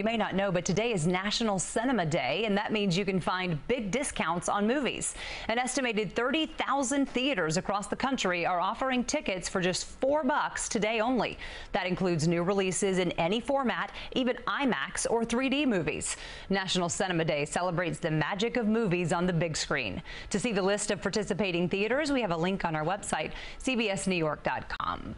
You may not know, but today is National Cinema Day, and that means you can find big discounts on movies. An estimated 30,000 theaters across the country are offering tickets for just four bucks today only. That includes new releases in any format, even IMAX or 3D movies. National Cinema Day celebrates the magic of movies on the big screen. To see the list of participating theaters, we have a link on our website, cbsnewyork.com.